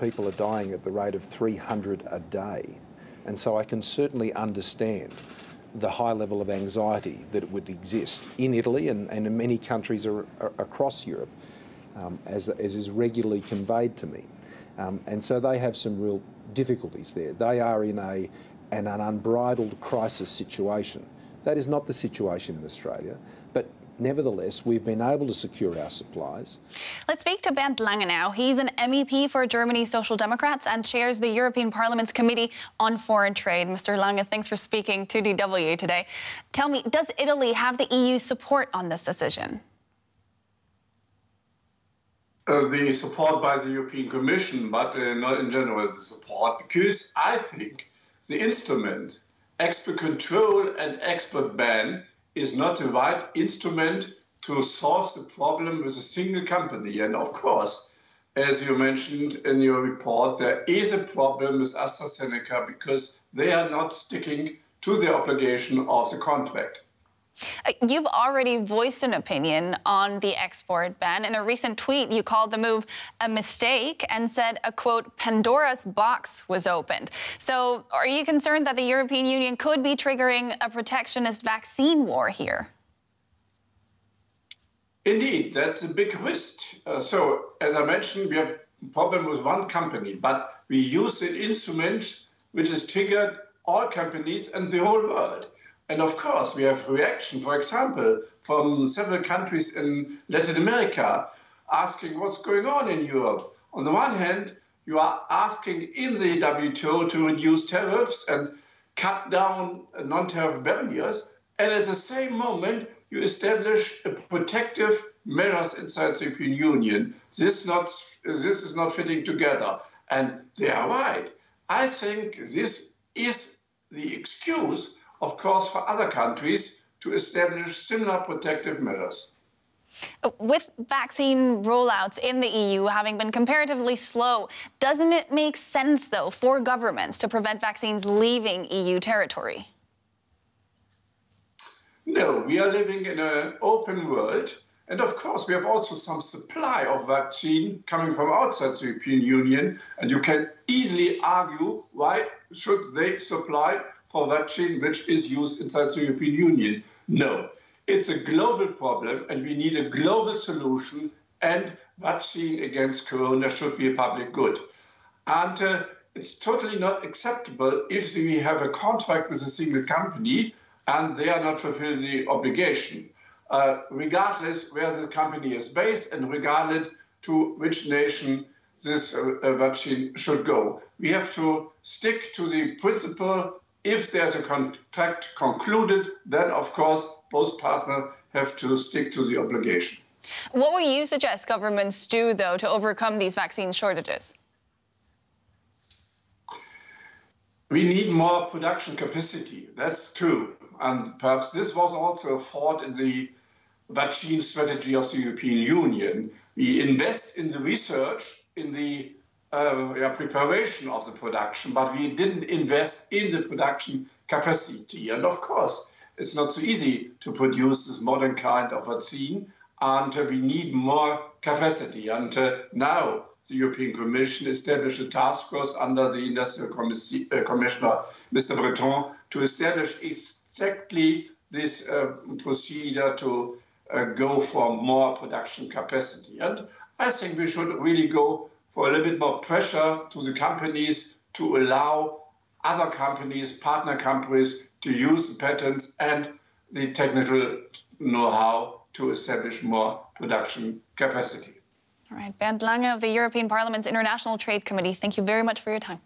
People are dying at the rate of 300 a day. And so I can certainly understand the high level of anxiety that would exist in Italy and, and in many countries across Europe, um, as, as is regularly conveyed to me. Um, and so they have some real difficulties there. They are in a, an, an unbridled crisis situation. That is not the situation in Australia, but Nevertheless, we've been able to secure our supplies. Let's speak to Bernd Lange now. He's an MEP for Germany's Social Democrats and chairs the European Parliament's Committee on Foreign Trade. Mr. Lange, thanks for speaking to DW today. Tell me, does Italy have the EU support on this decision? Uh, the support by the European Commission, but uh, not in general the support, because I think the instrument export control and export ban is not the right instrument to solve the problem with a single company. And of course, as you mentioned in your report, there is a problem with AstraZeneca because they are not sticking to the obligation of the contract. Uh, you've already voiced an opinion on the export ban. In a recent tweet, you called the move a mistake and said a quote, Pandora's box was opened. So are you concerned that the European Union could be triggering a protectionist vaccine war here? Indeed, that's a big risk. Uh, so, as I mentioned, we have a problem with one company, but we use an instrument which has triggered all companies and the whole world. And of course, we have reaction, for example, from several countries in Latin America asking what's going on in Europe. On the one hand, you are asking in the WTO to reduce tariffs and cut down non tariff barriers. And at the same moment, you establish a protective measures inside the European Union. This, not, this is not fitting together. And they are right. I think this is the excuse of course, for other countries to establish similar protective measures. With vaccine rollouts in the EU having been comparatively slow, doesn't it make sense, though, for governments to prevent vaccines leaving EU territory? No, we are living in an open world. And of course, we have also some supply of vaccine coming from outside the European Union. And you can easily argue why should they supply for vaccine which is used inside the European Union. No, it's a global problem and we need a global solution and vaccine against corona should be a public good. And uh, it's totally not acceptable if we have a contract with a single company and they are not fulfilling the obligation, uh, regardless where the company is based and regardless to which nation this uh, vaccine should go. We have to stick to the principle if there's a contract concluded, then of course both partners have to stick to the obligation. What will you suggest governments do, though, to overcome these vaccine shortages? We need more production capacity. That's true. And perhaps this was also a fault in the vaccine strategy of the European Union. We invest in the research, in the uh, preparation of the production, but we didn't invest in the production capacity. And of course, it's not so easy to produce this modern kind of vaccine, and uh, we need more capacity. And uh, now the European Commission established a task force under the Industrial Commissi uh, Commissioner, Mr. Breton, to establish exactly this uh, procedure to uh, go for more production capacity. And I think we should really go for a little bit more pressure to the companies to allow other companies, partner companies, to use the patents and the technical know-how to establish more production capacity. All right, Bernd Lange of the European Parliament's International Trade Committee, thank you very much for your time.